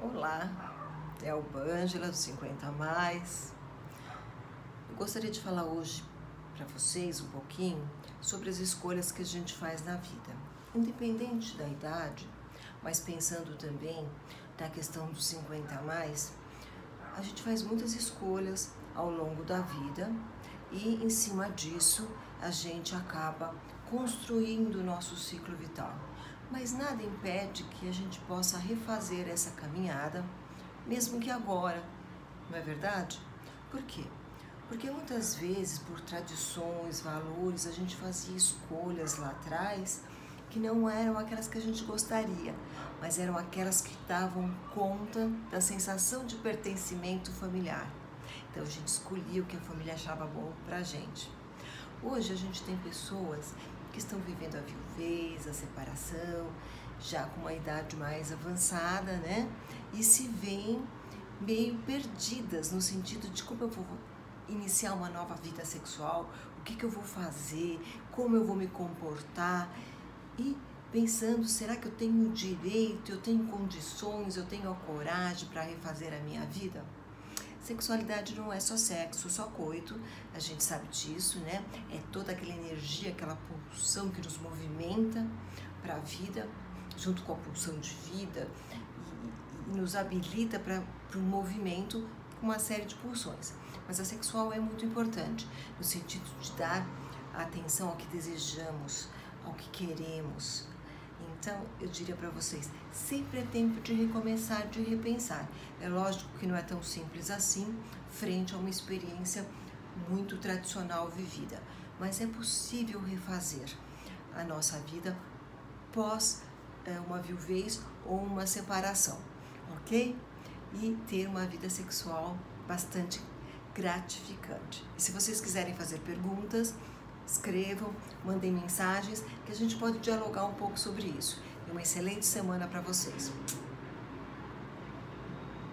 Olá, é o Bângela do 50 a mais. Eu gostaria de falar hoje para vocês um pouquinho sobre as escolhas que a gente faz na vida, independente da idade, mas pensando também na questão dos 50 a mais, a gente faz muitas escolhas ao longo da vida e em cima disso a gente acaba construindo o nosso ciclo vital mas nada impede que a gente possa refazer essa caminhada, mesmo que agora, não é verdade? Por quê? Porque muitas vezes, por tradições, valores, a gente fazia escolhas lá atrás que não eram aquelas que a gente gostaria, mas eram aquelas que davam conta da sensação de pertencimento familiar. Então a gente escolhia o que a família achava bom pra gente. Hoje a gente tem pessoas que estão vivendo a viuvez, a separação, já com uma idade mais avançada, né? E se veem meio perdidas no sentido de como eu vou iniciar uma nova vida sexual, o que, que eu vou fazer, como eu vou me comportar e pensando, será que eu tenho direito, eu tenho condições, eu tenho a coragem para refazer a minha vida? Sexualidade não é só sexo, só coito, a gente sabe disso, né? É toda aquela energia, aquela pulsão que nos movimenta para a vida, junto com a pulsão de vida, e, e nos habilita para o movimento com uma série de pulsões. Mas a sexual é muito importante, no sentido de dar atenção ao que desejamos, ao que queremos, então, eu diria para vocês, sempre é tempo de recomeçar, de repensar. É lógico que não é tão simples assim, frente a uma experiência muito tradicional vivida, mas é possível refazer a nossa vida pós é, uma viuvez ou uma separação, ok? E ter uma vida sexual bastante gratificante. E se vocês quiserem fazer perguntas, escrevam, mandem mensagens, que a gente pode dialogar um pouco sobre isso. E uma excelente semana para vocês.